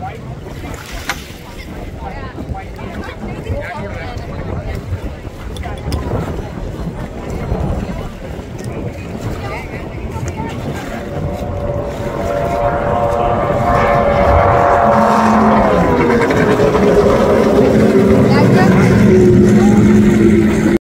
Right?